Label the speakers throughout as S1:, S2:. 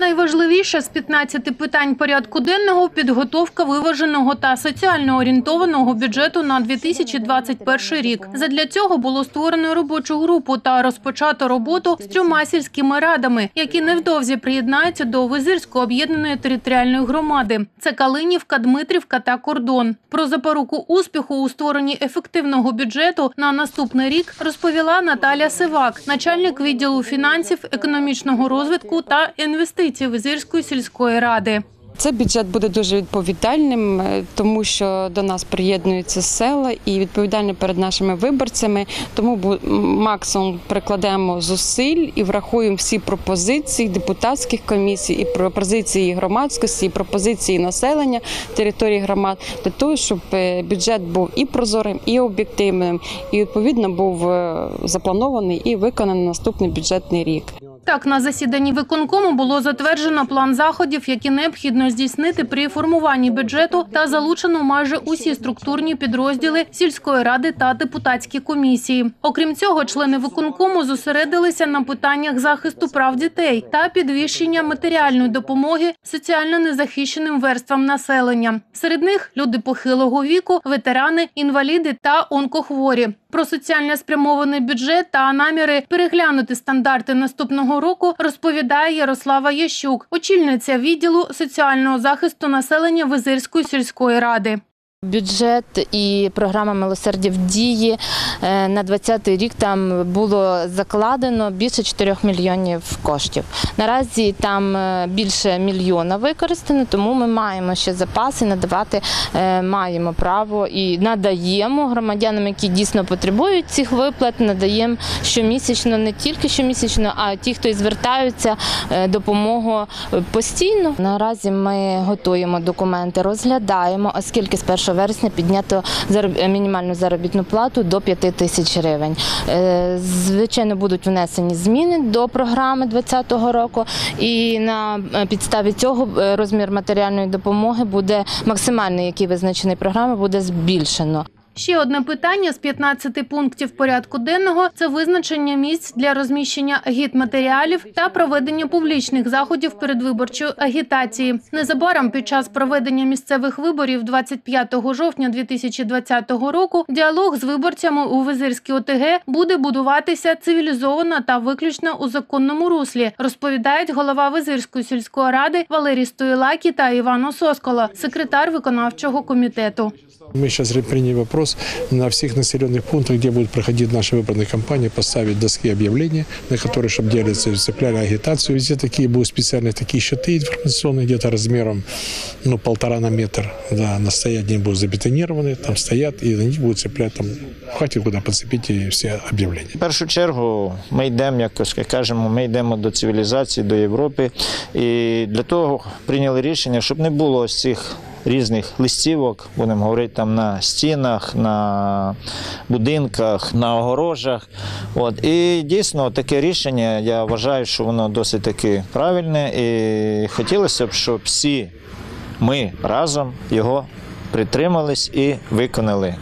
S1: Найважливіше з 15 питань порядку денного – підготовка виваженого та соціально орієнтованого бюджету на 2021 рік. Задля цього було створено робочу групу та розпочато роботу з трьома сільськими радами, які невдовзі приєднаються до Визирської об'єднаної територіальної громади. Це Калинівка, Дмитрівка та Кордон. Про запоруку успіху у створенні ефективного бюджету на наступний рік розповіла Наталя Сивак, начальник відділу фінансів, економічного розвитку та інвестицій Визирської сільської ради.
S2: Цей бюджет буде дуже відповідальним, е, тому що до нас приєднуються села і відповідальні перед нашими виборцями. Тому максимум прикладемо зусиль і врахуємо всі пропозиції депутатських комісій, і пропозиції громадськості, і пропозиції населення території громад для того, щоб е, бюджет був і прозорим, і об'єктивним, і відповідно був е, запланований і виконаний наступний бюджетний рік.
S1: Так, на засіданні виконкому було затверджено план заходів, які необхідно здійснити при формуванні бюджету та залучено майже усі структурні підрозділи сільської ради та депутатські комісії. Окрім цього, члени виконкому зосередилися на питаннях захисту прав дітей та підвищення матеріальної допомоги соціально незахищеним верствам населення. Серед них люди похилого віку, ветерани, інваліди та онкохворі. Про соціально спрямований бюджет та наміри переглянути стандарти наступного року розповідає Ярослава Ящук, очільниця відділу соціального захисту населення Визирської сільської ради.
S3: Бюджет і програма милосердя в дії е, на 20-й рік там було закладено більше 4 мільйонів коштів. Наразі там е, більше мільйона використано, тому ми маємо ще запаси надавати, е, маємо право і надаємо громадянам, які дійсно потребують цих виплат, надаємо щомісячно, не тільки щомісячно, а ті, хто і звертаються допомогу постійно. Наразі ми готуємо документи, розглядаємо, оскільки з 1 вересня піднято мінімальну заробітну плату до 5 тисяч гривень. Е, Звичайно, будуть внесені зміни до програми 2020 року, і на е, підставі цього е, розмір матеріальної допомоги буде максимальний, який визначений програмою, буде збільшено.
S1: Ще одне питання з 15 пунктів порядку денного це визначення місць для розміщення агітматеріалів та проведення публічних заходів передвиборчої агітації. Незабаром під час проведення місцевих виборів 25 жовтня 2020 року діалог з виборцями у Визирській ОТГ буде будуватися цивілізовано та виключно у законному руслі, розповідають голова Визирської сільської ради Валерій Стоїлакі та Івано Сосколо, секретар виконавчого комітету.
S4: Мы сейчас приняли вопрос на всех населенных пунктах, где будет проходить наша выборная кампания, поставить доски объявления, на которые, чтобы делиться, цепляли агитацию. Везде такие будут специальные такие щиты информационные, где-то размером ну, полтора на метр. Да, на стоять они будут забетонированы, там стоят, и на них будут цеплять, там, хватит куда подцепить и все объявления.
S5: В першу чергу ми йдемо, як кажемо, ми йдемо до цивілізації, до Європи. І для того прийняли рішення, щоб не було ось цих різних листівок, будемо говорити там на стінах, на будинках, на огорожах. От. І дійсно таке рішення, я вважаю, що воно досить таки правильне. І хотілося б, щоб всі ми разом його притримались і виконали.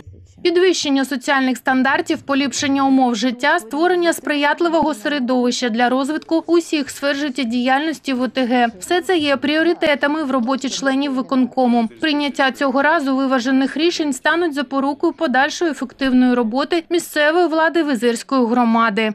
S1: Підвищення соціальних стандартів, поліпшення умов життя, створення сприятливого середовища для розвитку усіх сфер життєдіяльності в ОТГ – все це є пріоритетами в роботі членів виконкому. Прийняття цього разу виважених рішень стануть запорукою подальшої ефективної роботи місцевої влади Визирської громади.